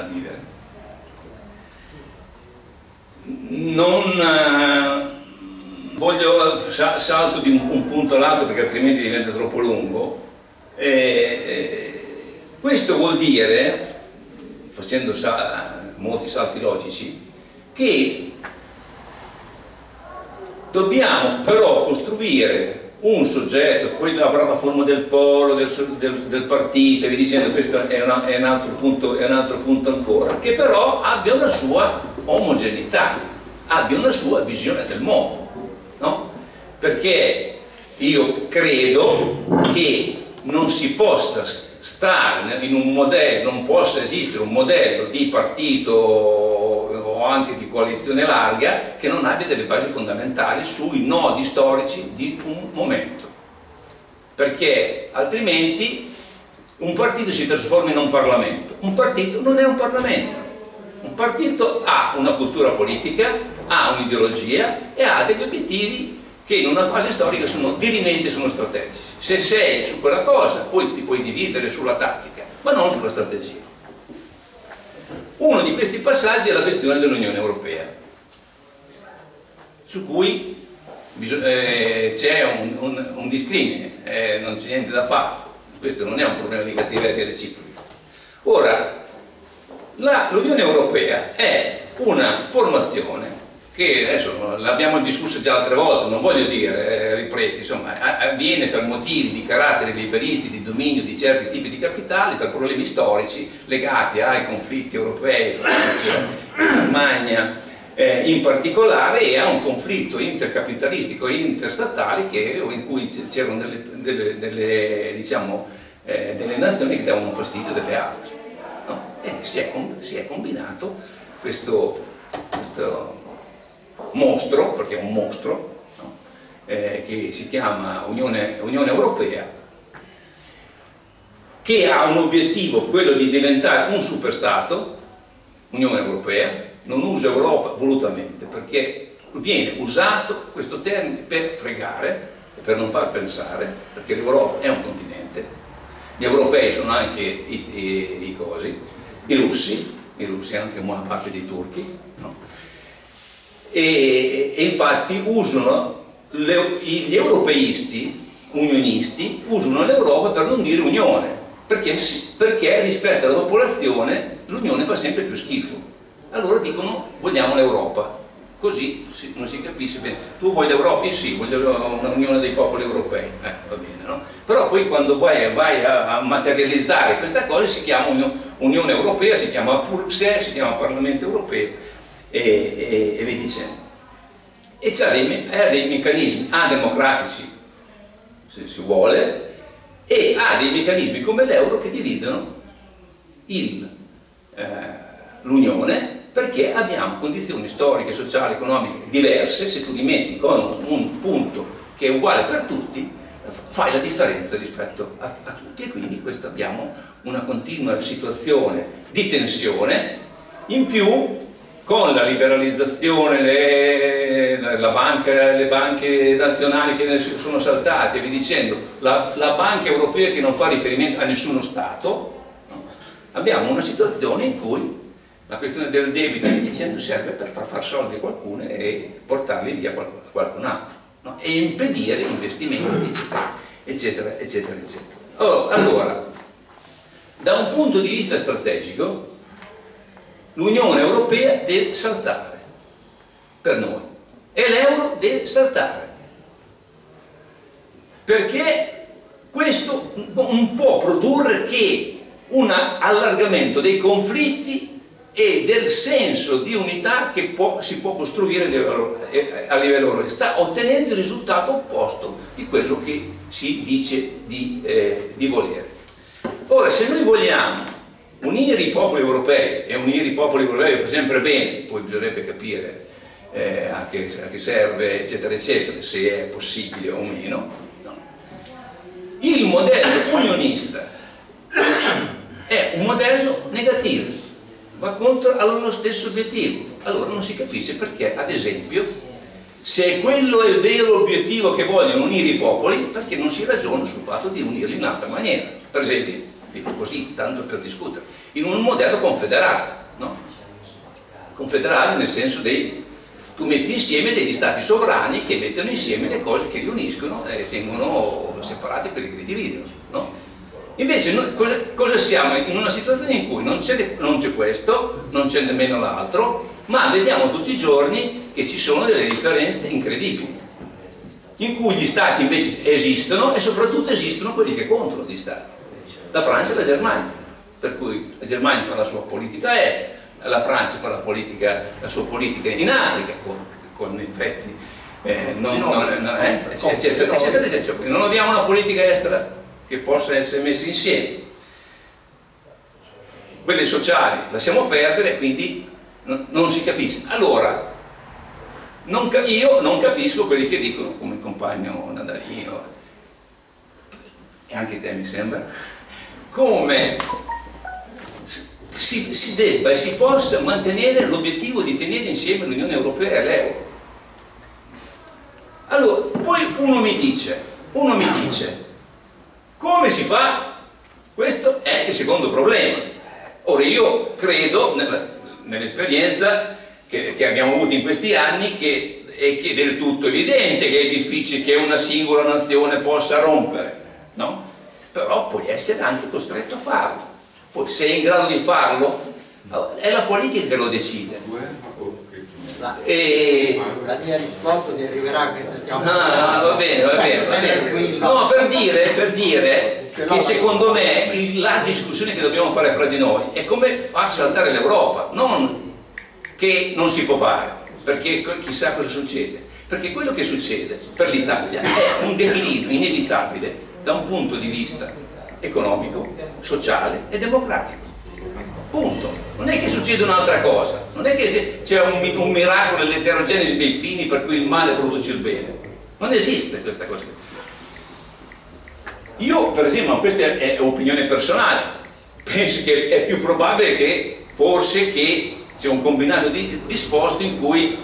a vivere. Non eh, voglio salto di un, un, punto all'altro perché altrimenti diventa troppo lungo. Eh, eh, questo vuol dire, facendo sa molti salti logici, che dobbiamo però costruire un soggetto, poi avrà la forma del polo, del, del, del partito, e vi dicendo questo è, una, è, un punto, è un altro punto ancora, che però abbia una sua omogeneità, abbia una sua visione del mondo, no? Perché io credo che non si possa stare in un modello, non possa esistere un modello di partito anche di coalizione larga che non abbia delle basi fondamentali sui nodi storici di un momento. Perché altrimenti un partito si trasforma in un Parlamento. Un partito non è un Parlamento. Un partito ha una cultura politica ha un'ideologia e ha degli obiettivi che in una fase storica sono dirimenti e sono strategici. Se sei su quella cosa poi ti puoi dividere sulla tattica ma non sulla strategia uno di questi passaggi è la questione dell'Unione Europea, su cui eh, c'è un, un, un, discrimine, eh, non c'è niente da fare, questo non è un problema di cattiveria reciproca. Ora, l'Unione Europea è una formazione che adesso l'abbiamo discusso già altre volte, non voglio dire, eh, ripreti, insomma, avviene per motivi di carattere liberisti, di dominio di certi tipi di capitali, per problemi storici legati ai conflitti europei fra la Germania eh, in particolare e a un conflitto intercapitalistico e interstatale che, in cui c'erano delle, delle, delle, diciamo, eh, delle, nazioni che davano fastidio delle altre. No? E si è, si è combinato questo, questo mostro, perché è un mostro, no? eh, che si chiama Unione, Unione Europea, che ha un obiettivo, quello di diventare un superstato, Unione Europea, non usa Europa volutamente, perché viene usato questo termine per fregare per non far pensare, perché l'Europa è un continente, gli europei sono anche i, i, i cosi, i russi, i russi anche buona parte dei turchi, no? E, e infatti usano le, gli europeisti, unionisti, usano l'Europa per non dire unione, perché, perché rispetto alla popolazione l'unione fa sempre più schifo. Allora dicono vogliamo l'Europa, così non si capisce bene. Tu vuoi l'Europa? Io sì, voglio un'unione dei popoli europei, eh, va bene, no? Però poi quando vai, vai a, a, materializzare questa cosa si chiama Unione Europea, si chiama Bruxelles, si chiama Parlamento Europeo e, e, e via dicendo. E ha dei, dei meccanismi ademocratici, se si vuole, e ha dei meccanismi come l'euro che dividono eh, l'Unione perché abbiamo condizioni storiche, sociali, economiche diverse, se tu li metti con un punto che è uguale per tutti, fai la differenza rispetto a, a tutti e quindi questo abbiamo una continua situazione di tensione, in più con la liberalizzazione delle banca, le banche nazionali che sono saltate, vi dicendo, la, la, banca europea che non fa riferimento a nessuno Stato, no? abbiamo una situazione in cui la questione del debito, vi dicendo, serve per far far soldi a qualcuno e portarli via a qualcun altro no? e impedire investimenti, eccetera, eccetera, eccetera. eccetera. Oh, allora, da un punto di vista strategico, l'Unione Europea deve saltare per noi e l'euro deve saltare. Perché questo non può produrre che un allargamento dei conflitti e del senso di unità che può, si può costruire a livello, a livello europeo sta ottenendo il risultato opposto di quello che si dice di, eh, di volere. Ora se noi vogliamo unire i popoli europei e unire i popoli europei fa sempre bene, poi bisognerebbe capire eh, a, che, a, che, serve eccetera eccetera, se è possibile o meno. No. Il modello unionista è un modello negativo, va contro allo stesso obiettivo. Allora non si capisce perché, ad esempio, se quello è il vero obiettivo che vogliono unire i popoli, perché non si ragiona sul fatto di unirli in un'altra maniera. Per esempio, dico così, tanto per discutere, in un modello confederale, no? confederale nel senso dei tu metti insieme degli stati sovrani che mettono insieme le cose che li uniscono e tengono separate quelle che li dividono no? invece noi, cosa, cosa, siamo? in una situazione in cui non c'è questo non c'è nemmeno l'altro ma vediamo tutti i giorni che ci sono delle differenze incredibili in cui gli stati invece esistono e soprattutto esistono quelli che controno gli stati la Francia e la Germania per cui la Germania fa la sua politica estera la Francia fa la, politica, la sua politica in Africa con, con effetti eh, non, non, non, eh, eccetera, eccetera, eccetera. non abbiamo una politica estera che possa essere messa insieme. Quelle sociali lasciamo perdere quindi non, non si capisce. Allora non, io non capisco quelli che dicono come il compagno Nadalino e anche te mi sembra come si, si debba e si possa mantenere l'obiettivo di tenere insieme l'Unione Europea e l'euro. Allora, poi uno mi dice, uno mi dice, come si fa? Questo è il secondo problema. Ora io credo nell'esperienza che, che, abbiamo avuto in questi anni che è, che è del tutto evidente che è difficile che una singola nazione possa rompere? Però puoi essere anche costretto a farlo poi se è in grado di farlo, è la politica che lo decide. La, e... la mia risposta ti arriverà mentre stiamo ah, va bene, va bene, va bene. No, per dire, per dire che secondo me la discussione che dobbiamo fare fra di noi è come far saltare l'Europa, non che non si può fare, perché chissà cosa succede. Perché quello che succede per l'Italia è un declino inevitabile da un punto di vista economico, sociale e democratico. Punto. Non è che succede un'altra cosa, non è che c'è un, un miracolo nell'eterogenesi dei fini per cui il male produce il bene. Non esiste questa cosa. Io, per esempio, questa è, è opinione personale, penso che è più probabile che forse che c'è un combinato di disposto in cui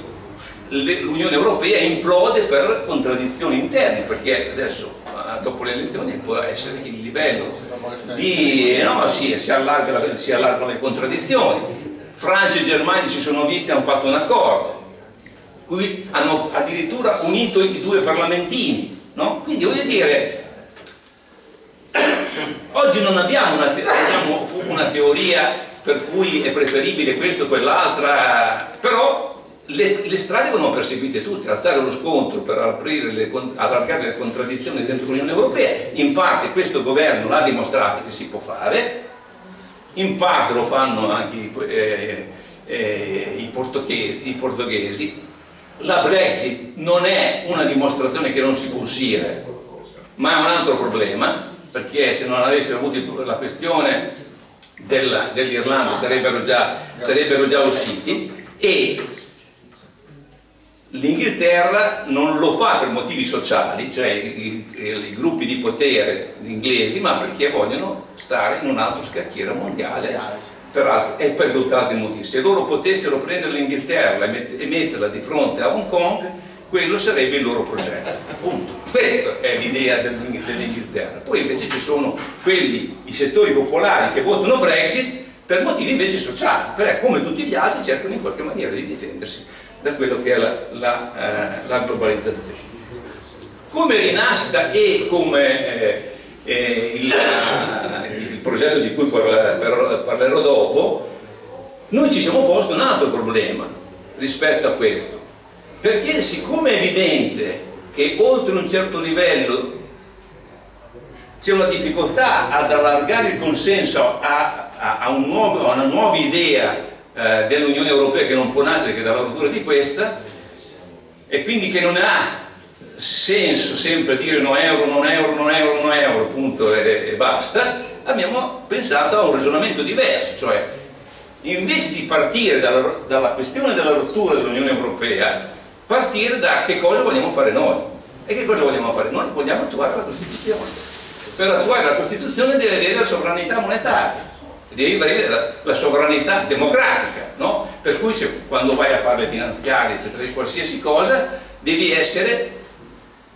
l'Unione Europea implode per contraddizioni interne, perché adesso dopo le elezioni può essere che il livello di... no, sì, si, allarga, si allargano le contraddizioni. Francia e Germania si sono visti e hanno fatto un accordo, qui hanno addirittura unito i due parlamentini, no? Quindi voglio dire, oggi non abbiamo una, diciamo, una teoria per cui è preferibile questo o quell'altra, però le, le, strade vanno perseguite tutte, alzare lo scontro per le, allargare le contraddizioni dentro l'Unione Europea, in parte questo governo l'ha dimostrato che si può fare, in parte lo fanno anche eh, eh, i, portoghesi, i, portoghesi, la Brexit non è una dimostrazione che non si può uscire, ma è un altro problema, perché se non avessero avuto la questione dell'Irlanda dell sarebbero, sarebbero già usciti e L'Inghilterra non lo fa per motivi sociali, cioè i, i, i, gruppi di potere inglesi, ma perché vogliono stare in un altro scacchiere mondiale per altri, e per tutt'altri motivi. Se loro potessero prendere l'Inghilterra e, e metterla di fronte a Hong Kong, quello sarebbe il loro progetto. Punto. Questa è l'idea dell'Inghilterra. Poi invece ci sono quelli, i settori popolari che votano Brexit per motivi invece sociali, perché come tutti gli altri cercano in qualche maniera di difendersi da quello che è la, la, eh, la globalizzazione. Come rinascita e come eh, eh, il, il, progetto di cui parlerò dopo, noi ci siamo posti un altro problema rispetto a questo, perché siccome è evidente che oltre un certo livello c'è una difficoltà ad allargare il consenso a, a, a, un nuovo, a una nuova idea eh, dell'Unione Europea che non può nascere che dalla rottura di questa e quindi che non ha senso sempre dire no euro, non euro, non euro, non euro, punto e, e basta, abbiamo pensato a un ragionamento diverso, cioè invece di partire dalla, dalla questione della rottura dell'Unione Europea, partire da che cosa vogliamo fare noi. E che cosa vogliamo fare? Noi vogliamo attuare la Costituzione. Per attuare la Costituzione deve avere la sovranità monetaria devi avere la, la sovranità democratica, no? per cui se, quando vai a fare le finanziarie, eccetera, qualsiasi cosa, devi essere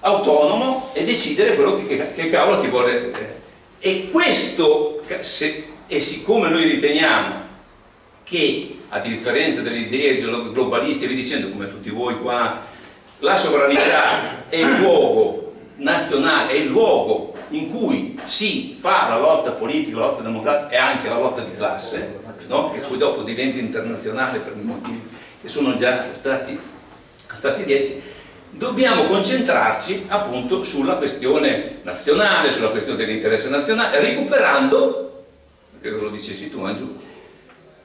autonomo e decidere quello che, che, che cavolo ti vuole, E questo, se, e siccome noi riteniamo che a differenza delle idee globaliste, vi dicendo come tutti voi qua, la sovranità è il luogo nazionale, è il luogo si fa la lotta politica, la lotta democratica e anche la lotta di classe, no? che poi dopo diventa internazionale per motivi che sono già stati, stati detti, dobbiamo concentrarci appunto sulla questione nazionale, sulla questione dell'interesse nazionale, recuperando, credo lo dicessi tu Angiù,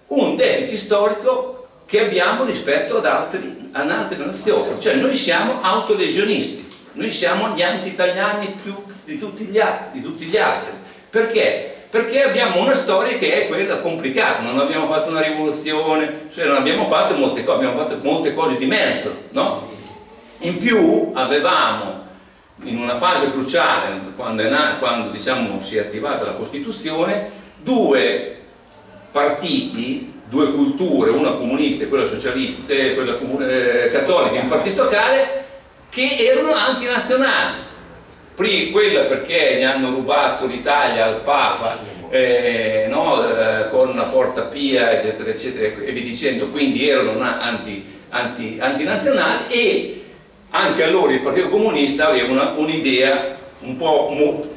un deficit storico che abbiamo rispetto ad, altri, ad altre nazioni, cioè noi siamo autolesionisti, noi siamo gli anti-italiani più di tutti gli altri, tutti gli altri. perché? perché abbiamo una storia che è quella complicata, non abbiamo fatto una rivoluzione, cioè non abbiamo fatto molte cose, abbiamo fatto molte cose di mezzo, no? In più avevamo in una fase cruciale, quando, quando diciamo, si è attivata la Costituzione, due partiti, due culture, una comunista e quella socialista, quella eh, cattolica, un partito locale, che erano antinazionali prima quella perché gli hanno rubato l'Italia al Papa eh, no, eh, con una porta pia eccetera eccetera e vi dicendo. Quindi erano anti, anti, antinazionali e anche allora il Partito Comunista aveva un'idea un, un po'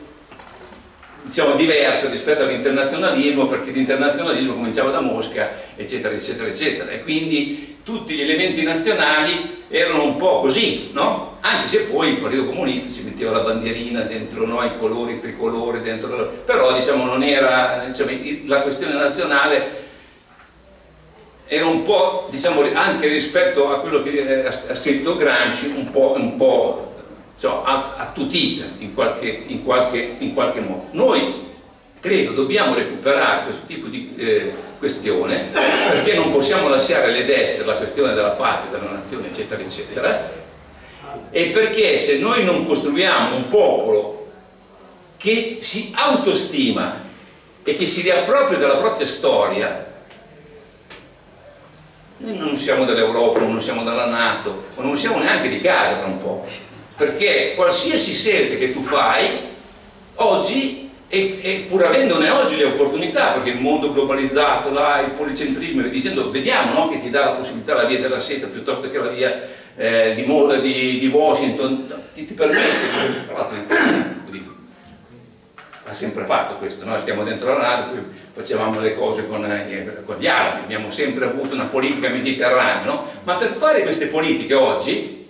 diciamo diversa rispetto all'internazionalismo perché l'internazionalismo cominciava da Mosca eccetera eccetera eccetera. E quindi tutti gli elementi nazionali erano un po' così, no? Anche se poi il Partito Comunista ci metteva la bandierina dentro no? i colori, il tricolore, dentro, però diciamo non era, cioè, la questione nazionale era un po', diciamo, anche rispetto a quello che ha scritto Gramsci, un po', un po' cioè, attutita in qualche, in, qualche, in qualche modo. Noi credo dobbiamo recuperare questo tipo di eh, questione perché non possiamo lasciare alle destre la questione della patria, della nazione eccetera eccetera. E perché se noi non costruiamo un popolo che si autostima e che si riappropria della propria storia noi non siamo dell'Europa, non siamo della Nato, ma non siamo neanche di casa tra un po', perché qualsiasi scelta che tu fai oggi e, e, pur avendone oggi le opportunità, perché il mondo globalizzato, là, il policentrismo, e dicendo, vediamo no, che ti dà la possibilità la via della seta piuttosto che la via eh, di, di, di, Washington, ti, ti permette, tra ha sempre fatto questo, noi stiamo dentro la Nato, poi facevamo le cose con, eh, con, gli arabi, abbiamo sempre avuto una politica mediterranea, no? ma per fare queste politiche oggi,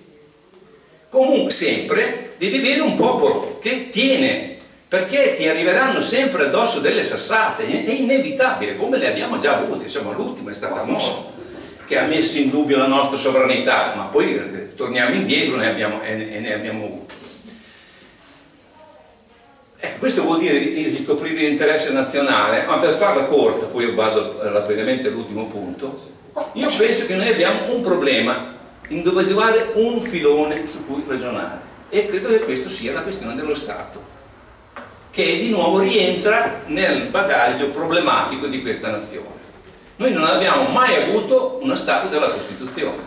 comunque sempre devi avere un popolo che tiene perché ti arriveranno sempre addosso delle sassate, è inevitabile, come le abbiamo già avute, insomma l'ultima è stata Moro, che ha messo in dubbio la nostra sovranità, ma poi eh, torniamo indietro ne abbiamo, e ne abbiamo avuto. Ecco, questo vuol dire riscoprire l'interesse nazionale, ma per farla corta, poi vado rapidamente all'ultimo punto, io penso che noi abbiamo un problema individuare un filone su cui ragionare e credo che questo sia la questione dello Stato che di nuovo rientra nel bagaglio problematico di questa nazione. Noi non abbiamo mai avuto uno Stato della Costituzione,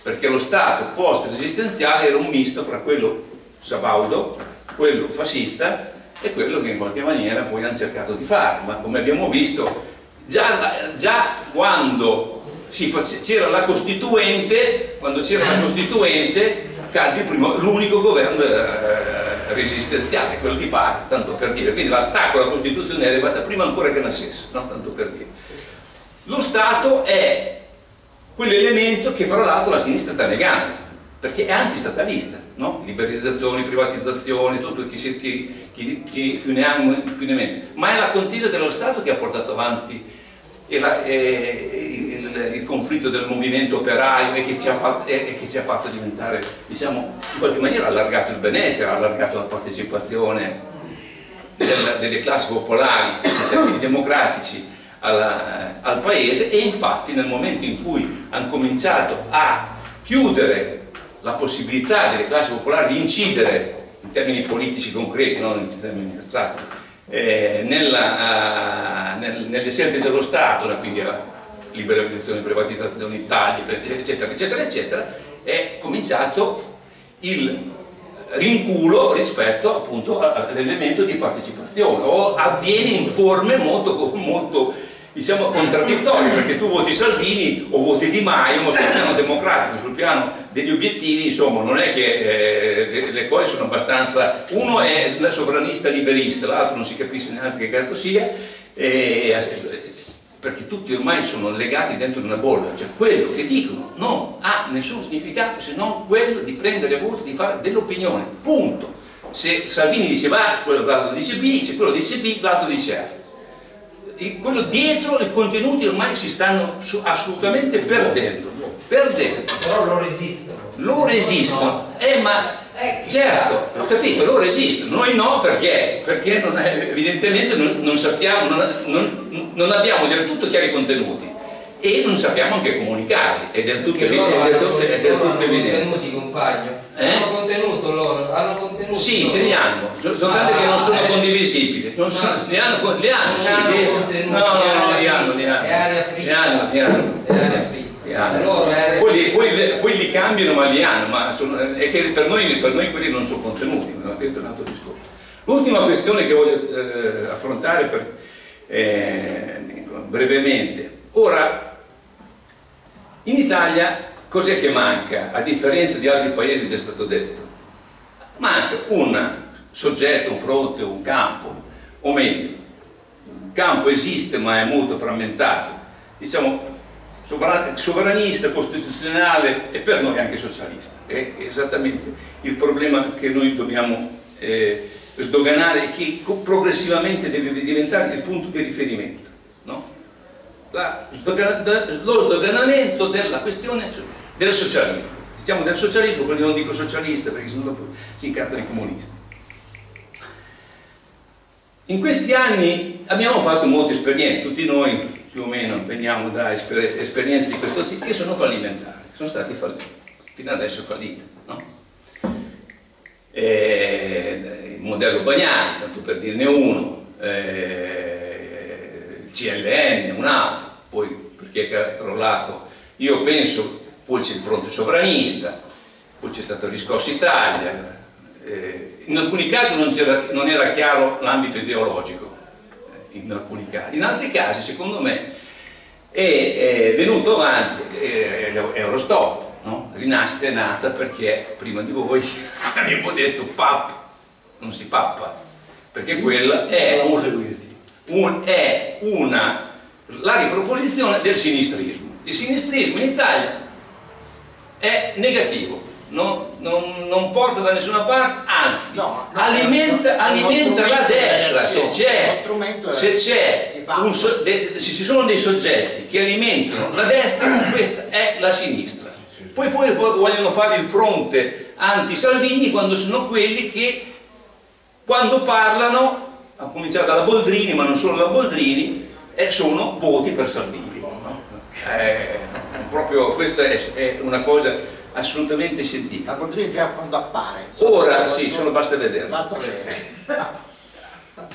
perché lo Stato post-resistenziale era un misto fra quello sabaudo, quello fascista e quello che in qualche maniera poi hanno cercato di fare, ma come abbiamo visto già, già quando c'era la Costituente, quando c'era la Costituente, cadde l'unico governo eh, resistenziale, quello di parte, tanto per dire, quindi l'attacco alla Costituzione è arrivata prima ancora che nascesse, no? tanto per dire. Lo Stato è quell'elemento che fra l'altro la sinistra sta negando, perché è antistatalista, no? liberalizzazioni, privatizzazioni, tutto chi, si, chi, chi, chi più ne ha più ne mette, ma è la contesa dello Stato che ha portato avanti e la, e, il, conflitto del movimento operaio e che ci ha fatto, e, che ci ha fatto diventare, diciamo, in qualche maniera allargato il benessere, allargato la partecipazione del, delle classi popolari, termini democratici alla, al paese. E infatti nel momento in cui hanno cominciato a chiudere la possibilità delle classi popolari di incidere in termini politici concreti, non in termini astratti, eh, uh, nel, nelle scelte dello Stato, quindi liberalizzazioni, privatizzazioni, tagli, eccetera, eccetera, eccetera, è cominciato il rinculo rispetto appunto all'elemento di partecipazione o avviene in forme molto, molto diciamo contraddittorie perché tu voti Salvini o voti Di Maio ma sul piano democratico, sul piano degli obiettivi insomma non è che eh, le cose sono abbastanza uno è sovranista liberista l'altro non si capisce neanche che cazzo sia e, tutti ormai sono legati dentro una bolla, cioè quello che dicono non ha nessun significato se non quello di prendere voto, di fare dell'opinione, punto. Se Salvini dice A, quello l'altro dice B, se quello dice B, l'altro dice A. E quello dietro i contenuti ormai si stanno assolutamente perdendo, perdendo. Però lo resistono. Lo resistono, eh, ma Certo, ho capito, loro esistono, noi no perché? Perché non è, evidentemente non, non sappiamo, non, non, abbiamo del tutto chiari i contenuti e non sappiamo anche comunicarli, è del tutto, evidente, è del tutto, è del tutto evidente. contenuti compagno, eh? hanno contenuto loro, hanno contenuto Sì, ce li hanno, sono tante ah, che non sono eh. condivisibili, non sono, ah. li hanno, li hanno, sì, hanno li, no, no, no, li hanno, li hanno, è area fritta, li hanno, li hanno. È area fritta poi, li, poi, poi, li, cambiano ma li hanno, ma sono, è che per noi, per noi, quelli non sono contenuti, ma questo è un altro discorso. L'ultima questione che voglio eh, affrontare per, eh, brevemente. Ora, in Italia cos'è che manca? A differenza di altri paesi già stato detto. Manca un soggetto, un fronte, un campo, o meglio, il campo esiste ma è molto frammentato. Diciamo, sovranista, costituzionale e per noi anche socialista. È esattamente il problema che noi dobbiamo eh, sdoganare e che progressivamente deve diventare il punto di riferimento. No? lo sdoganamento della questione del socialismo. Stiamo del socialismo, quindi non dico socialista perché sennò dopo si incazzano i comunisti. In questi anni abbiamo fatto molte esperienze, tutti noi più o meno veniamo da esper esperienze di questo tipo che sono fallimentari, sono stati falliti, fino adesso falliti. No? il modello Bagnani, tanto per dirne uno, eh, il CLN, un altro, poi perché è crollato, io penso, poi c'è il fronte sovranista, poi c'è stato Riscosso Italia, eh, in alcuni casi non, non era chiaro l'ambito ideologico, in alcuni casi, in altri casi secondo me è, è venuto avanti è, Eurostop, no? rinascita è nata perché prima di voi abbiamo detto pap, non si pappa, perché quella è, un, un, è una, la riproposizione del sinistrismo. Il sinistrismo in Italia è negativo, non, non, non, porta da nessuna parte, anzi no, no, alimenta, no, alimenta la destra se c'è, se, c'è un, se ci sono dei soggetti che alimentano la destra, questa è la sinistra. Poi, poi vogliono fare il fronte anti-Salvini quando sono quelli che quando parlano, a cominciare dalla Boldrini, ma non solo da Boldrini, eh, sono voti per Salvini. No? Eh, proprio questa è, è una cosa assolutamente scientifica. La Boldrini già quando appare. Insomma, Ora sì, solo basta vederla. Basta vedere.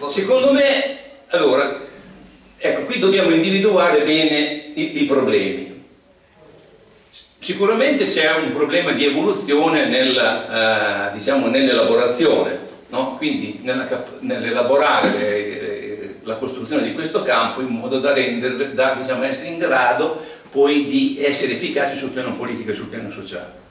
Secondo me, allora, ecco, qui dobbiamo individuare bene i, i problemi. Sicuramente c'è un problema di evoluzione nella, eh, diciamo, nell'elaborazione, no? quindi nell'elaborare la costruzione di questo campo in modo da, rendere, da diciamo, essere in grado poi di essere efficaci sul piano politico e sul piano sociale.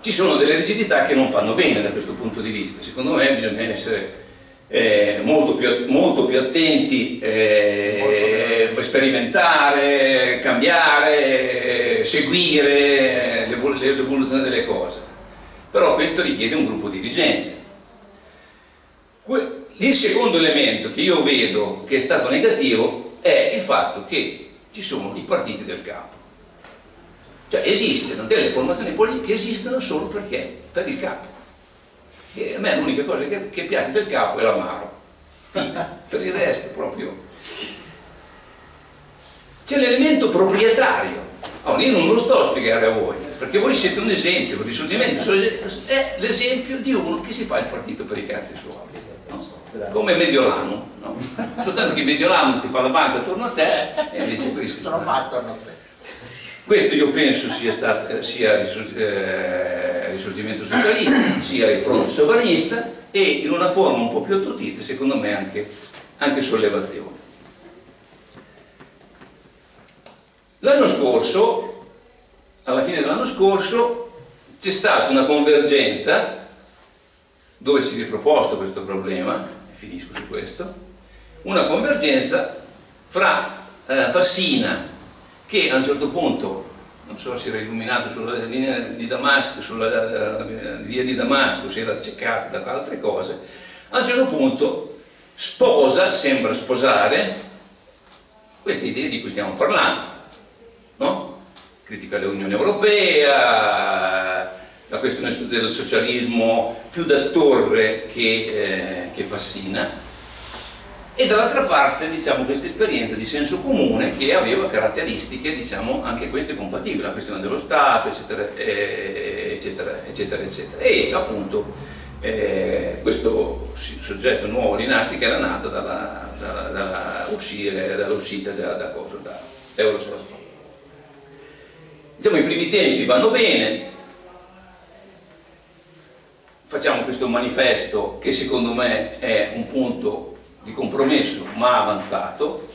Ci sono delle rigidità che non fanno bene da questo punto di vista, secondo me bisogna essere eh, molto, più, molto, più, attenti, eh, sperimentare, cambiare, seguire l'evoluzione delle cose. Però questo richiede un gruppo dirigente. Il secondo elemento che io vedo che è stato negativo è il fatto che ci sono i partiti del capo. Cioè esistono delle formazioni politiche che esistono solo perché per il capo. E a me l'unica cosa che, che, piace del capo è l'amaro. per il resto proprio... C'è l'elemento proprietario. Oh, io non lo sto a spiegare a voi, perché voi siete un esempio, il risorgimento è l'esempio di uno che si fa il partito per i cazzi suoi come Mediolano, no? soltanto che Mediolano ti fa la banca attorno a te e invece questo sono fatto a sé questo io penso sia, stato, sia eh, risorgimento socialista, sia il fronte sovranista e in una forma un po' più attutita, secondo me anche, anche sollevazione. L'anno scorso, alla fine dell'anno scorso, c'è stata una convergenza dove si è riproposto questo problema, finisco su questo, una convergenza fra eh, Fassina, che a un certo punto non so se era illuminato sulla linea di Damasco, sulla uh, via di Damasco, si era accecato da altre cose, a un certo punto sposa, sembra sposare queste idee di cui stiamo parlando, no? Critica l'Unione Europea, la questione del socialismo più da torre che, eh, che fascina, e dall'altra parte diciamo, questa esperienza di senso comune che aveva caratteristiche diciamo, anche queste compatibili, la questione dello Stato eccetera eh, eccetera eccetera eccetera e appunto eh, questo soggetto nuovo rinascita era nato dalla, dalla, dalla uscire, dall'uscita da, da, cosa, da Eurostat. Diciamo i primi tempi vanno bene, facciamo questo manifesto che secondo me è un punto di compromesso ma avanzato,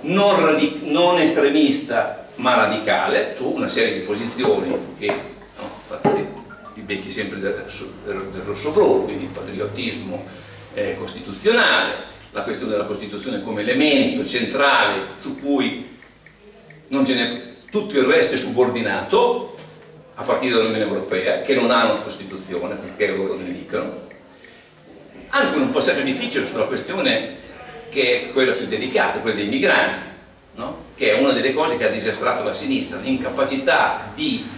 non, non estremista ma radicale, su una serie di posizioni che no, ti becchi sempre del, del, del rosso blu, quindi patriottismo eh, costituzionale, la questione della Costituzione come elemento centrale su cui tutto il resto è subordinato, a partire dall'Unione Europea, che non ha una Costituzione, perché loro ne dicono, anche un passaggio difficile sulla questione che è quella più delicata, quella dei migranti, no? che è una delle cose che ha disastrato la sinistra, l'incapacità di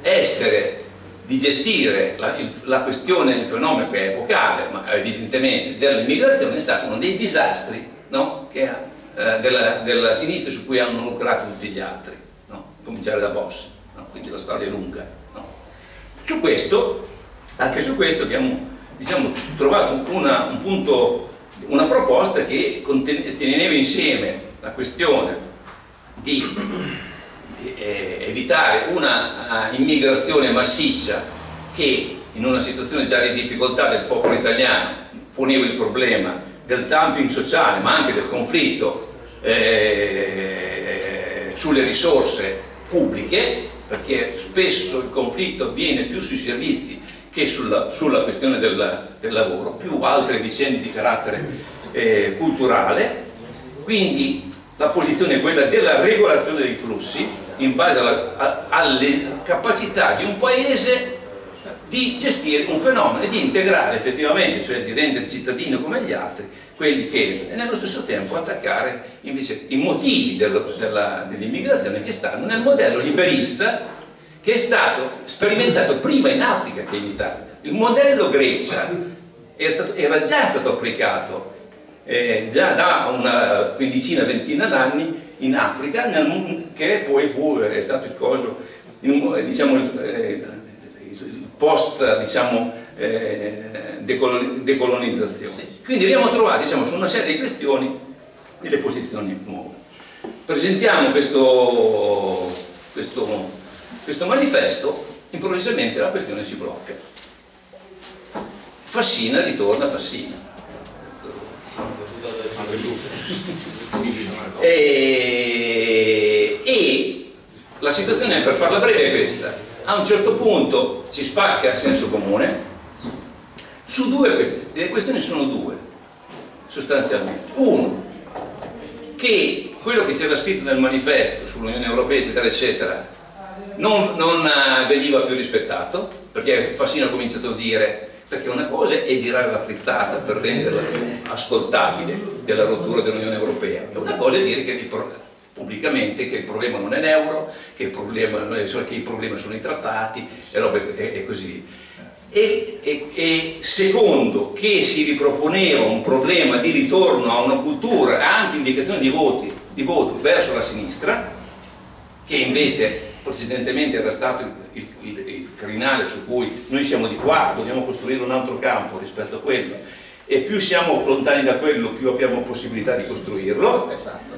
essere, di gestire la, il, la questione, il fenomeno che è epocale, ma evidentemente dell'immigrazione è stato uno dei disastri no? che, eh, della, della, sinistra su cui hanno lucrato tutti gli altri, no? cominciare da Boss, quindi la storia è lunga. Su questo, anche su questo abbiamo diciamo, trovato una, un punto, una proposta che teneva insieme la questione di eh, evitare una uh, immigrazione massiccia che in una situazione già di difficoltà del popolo italiano poneva il problema del dumping sociale ma anche del conflitto eh, sulle risorse pubbliche perché spesso il conflitto avviene più sui servizi che sulla, sulla questione del, del, lavoro, più altre vicende di carattere eh, culturale, quindi la posizione è quella della regolazione dei flussi in base alla, a, alle capacità di un paese di gestire un fenomeno e di integrare effettivamente, cioè di rendere cittadino come gli altri, quelli che e nello stesso tempo attaccare invece i motivi dell'immigrazione che stanno nel modello liberista che è stato sperimentato prima in Africa che in Italia. Il modello Grecia era, stato, era già stato applicato eh, già da una quindicina, ventina d'anni in Africa, nel, che poi fu, è stato il coso, diciamo, eh, il post diciamo, eh, decolonizzazione. Quindi abbiamo trovato diciamo, su una serie di questioni delle posizioni nuove. Presentiamo questo, questo questo manifesto, improvvisamente la questione si blocca. Fassina ritorna a Fassina. E, e la situazione, per farla breve, è questa. A un certo punto si spacca il senso comune su due questioni. Le questioni sono due, sostanzialmente. Uno, che quello che c'era scritto nel manifesto sull'Unione Europea, eccetera, eccetera, non, non eh, veniva più rispettato, perché Fassino ha cominciato a dire perché una cosa è girare la frittata per renderla ascoltabile della rottura dell'Unione Europea e una cosa è dire che pubblicamente che il problema non è l'euro, che, che, il problema sono i trattati e, robe, e, e così via. E, e, e, secondo che si riproponeva un problema di ritorno a una cultura, anche indicazione di, voti, di voto verso la sinistra, che invece precedentemente era stato il, il, il, crinale su cui noi siamo di qua, dobbiamo costruire un altro campo rispetto a quello e più siamo lontani da quello più abbiamo possibilità di costruirlo. Esatto.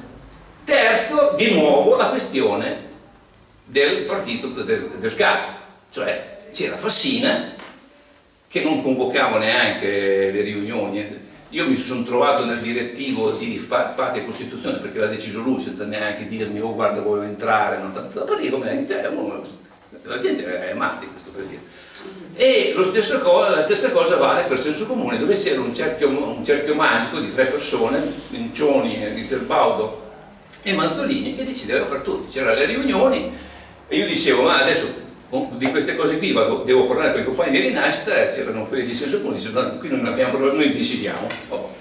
Terzo, di nuovo la questione del partito del, del capo, cioè c'era Fassina che non convocava neanche le riunioni. Io mi sono trovato nel direttivo di Patria Costituzione perché l'ha deciso lui senza neanche dirmi oh guarda voglio entrare, non tanto. come, cioè, la gente è matti questo per dire. E cosa, la stessa cosa vale per senso comune dove c'era un un cerchio magico di tre persone, Mincioni, Rizerbaudo e Manzolini che decideva per tutti. C'erano le riunioni e io dicevo ma adesso di queste cose qui vado, devo parlare con i compagni di rinascita c'erano quelli di senso comune dicevano qui non abbiamo problema noi decidiamo. Oh,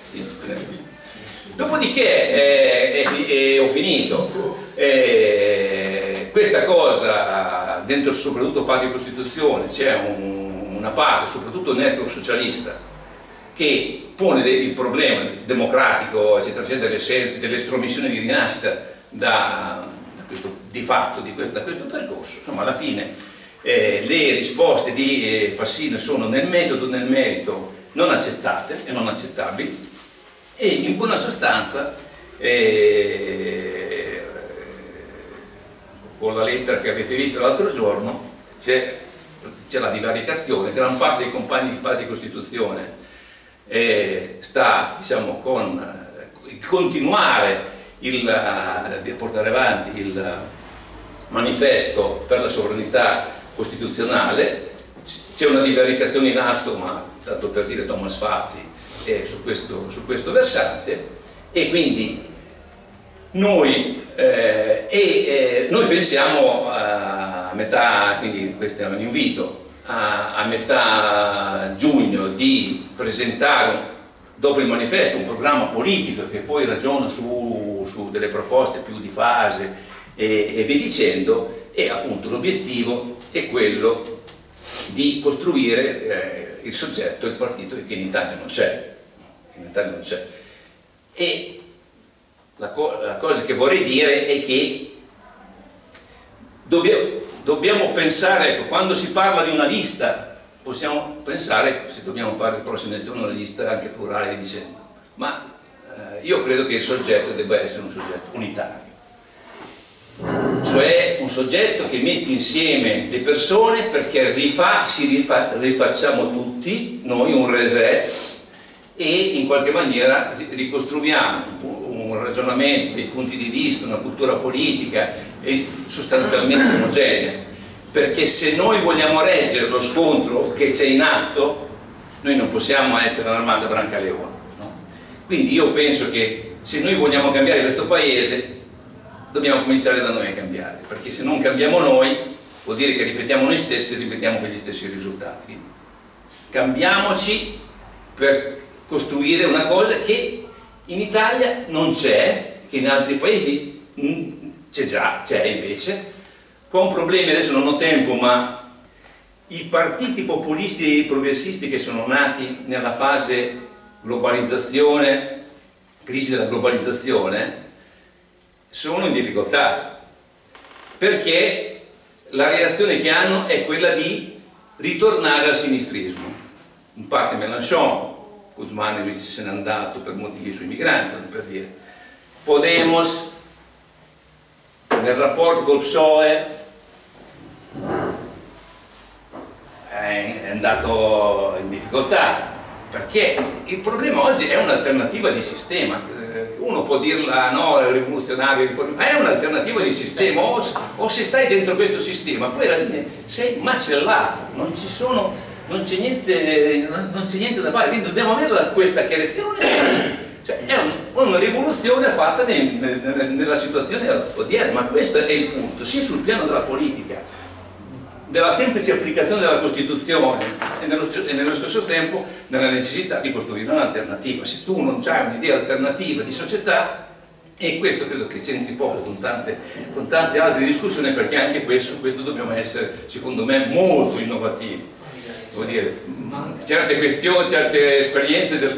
dopodiché eh, eh, ho finito. Eh, questa cosa dentro soprattutto Patio Costituzione c'è un, una parte soprattutto il network socialista che pone il problema democratico eccetera eccetera dell'estromissione di rinascita da, da questo, di fatto di questo, da questo percorso. Insomma alla fine eh, le risposte di eh, Fassino sono nel metodo, nel merito non accettate e non accettabili. E in buona sostanza eh, con la lettera che avete visto l'altro giorno c'è la divaricazione, gran parte dei compagni di Patria Costituzione eh, sta diciamo, con eh, continuare il, a portare avanti il manifesto per la sovranità costituzionale, c'è una divaricazione in atto, ma tanto per dire Thomas Fazzi è su questo, su questo versante, e quindi noi, eh, e, eh, noi pensiamo a metà, quindi questo è un invito, a, a metà giugno di presentare dopo il manifesto un programma politico che poi ragiona su, su delle proposte più di fase e, e via dicendo e appunto l'obiettivo è quello di costruire eh, il soggetto, il partito che in Italia non c'è. In Italia non c'è. E la, co la, cosa che vorrei dire è che dobbiamo, dobbiamo pensare, ecco, quando si parla di una lista, possiamo pensare se dobbiamo fare il prossimo elezioni una lista anche plurale dicendo, ma eh, io credo che il soggetto debba essere un soggetto unitario cioè un soggetto che mette insieme le persone perché rifà, si rifa, rifacciamo tutti noi un reset e in qualche maniera ricostruiamo un ragionamento, dei punti di vista, una cultura politica sostanzialmente omogenea perché se noi vogliamo reggere lo scontro che c'è in atto noi non possiamo essere un'armata Brancaleone no? quindi io penso che se noi vogliamo cambiare questo paese dobbiamo cominciare da noi a cambiare, perché se non cambiamo noi vuol dire che ripetiamo noi stessi e ripetiamo quegli stessi risultati. Quindi, cambiamoci per costruire una cosa che in Italia non c'è, che in altri paesi c'è già, c'è invece, con problemi, adesso non ho tempo, ma i partiti populisti e progressisti che sono nati nella fase globalizzazione, crisi della globalizzazione, sono in difficoltà perché la reazione che hanno è quella di ritornare al sinistrismo. In parte Mélenchon, Kuzmanovic se n'è andato per motivi sui migranti, per dire. Podemos nel rapporto col PSOE è andato in difficoltà perché il problema oggi è un'alternativa di sistema. Uno può dirla no, è rivoluzionario, ma è un'alternativa di sistema, o, o, se stai dentro questo sistema, poi alla fine sei macellato, non c'è niente, niente, da fare, quindi dobbiamo averla questa chiarezza. Cioè, è un, una rivoluzione fatta nel, nella situazione odierna, ma questo è il punto, sia sul piano della politica, della semplice applicazione della Costituzione e nello, e nello, stesso tempo nella necessità di costruire un'alternativa. Se tu non hai un'idea alternativa di società, e questo credo che c'entri poco con tante, con tante, altre discussioni perché anche questo, questo dobbiamo essere, secondo me, molto innovativi. Dire, certe questioni, certe esperienze del,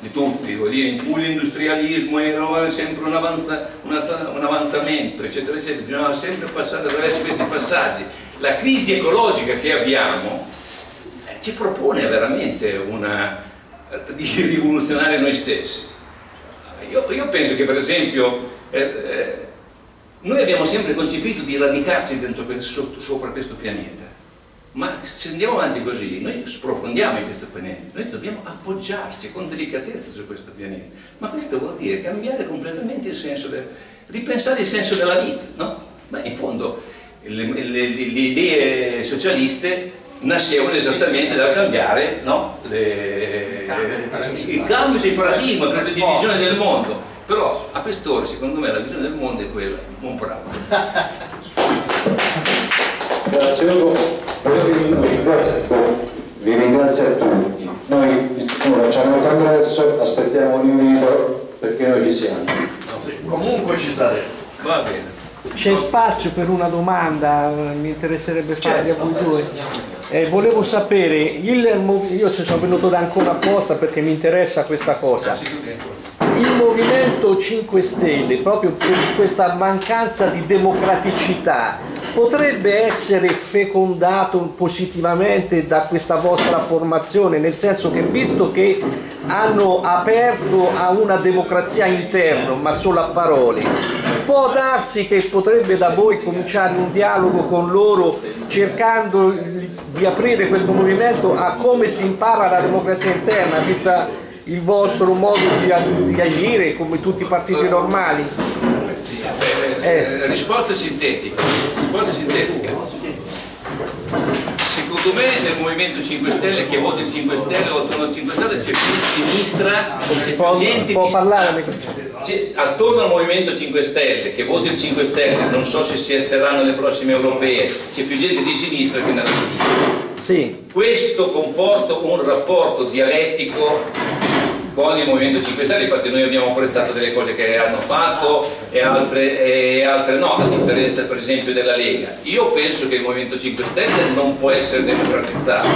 di tutti, dire, in cui l'industrialismo era sempre un, avanza, un, avanzamento, eccetera, eccetera, bisognava sempre passare attraverso questi passaggi la crisi ecologica che abbiamo eh, ci propone veramente una, eh, di rivoluzionare noi stessi. Io, io penso che per esempio eh, eh noi abbiamo sempre concepito di radicarci questo, sopra questo pianeta. Ma se andiamo avanti così, noi sprofondiamo in questo pianeta, noi dobbiamo appoggiarci con delicatezza su questo pianeta. Ma questo vuol dire cambiare completamente il senso, del, ripensare il senso della vita, no? Ma in fondo le, le, le idee socialiste nascevano esattamente dal cambiare no? le, il cambio di paradigma per la divisione del mondo. Però a quest'ora, secondo me, la visione del mondo è quella. Buon pranzo. Grazie Ugo, vi ringrazio, vi ringrazio a tutti. Noi non facciamo il congresso, aspettiamo un invito perché noi ci siamo. Comunque ci saremo. Va bene. C'è spazio per una domanda, mi interesserebbe farvi a voi due. Eh, volevo sapere, il, io ci sono venuto da ancora apposta perché mi interessa questa cosa. Il Movimento 5 Stelle, proprio per questa mancanza di democraticità, potrebbe essere fecondato positivamente da questa vostra formazione, nel senso che visto che hanno aperto a una democrazia interna, ma solo a parole, può darsi che potrebbe da voi cominciare un dialogo con loro cercando di aprire questo movimento a come si impara la democrazia interna, vista il vostro modo di, di agire come tutti i partiti normali? Eh, risposta sintetica. Risposta sintetica. Secondo me nel Movimento 5 Stelle che vota il 5 Stelle o attorno al 5 Stelle c'è più sinistra, c'è più gente può di- parlare? c'è- attorno al Movimento 5 Stelle che vota il 5 Stelle, non so se si esteranno alle prossime europee, c'è più gente di sinistra che nella sinistra. Sì, Questo comporta un rapporto dialettico con il Movimento 5 Stelle, infatti noi abbiamo apprezzato delle cose che hanno fatto e altre, e altre no, a differenza per esempio della Lega. Io penso che il Movimento 5 Stelle non può essere democratizzato,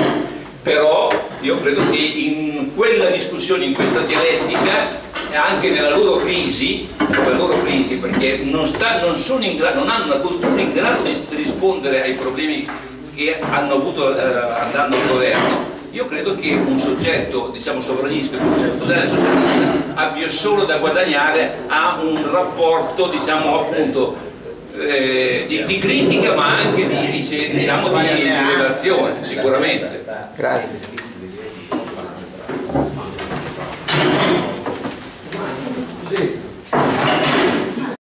però io credo che in quella discussione, in questa dialettica, anche nella loro crisi, nella loro crisi perché non, sta- non grado, non hanno una cultura in grado di rispondere ai problemi che hanno avuto eh, andando al governo, io credo che un soggetto diciamo sovranista, un soggetto socialista abbia solo da guadagnare a un rapporto diciamo appunto eh, di, di critica ma anche di, di- diciamo, di, di relazione sicuramente. grazie.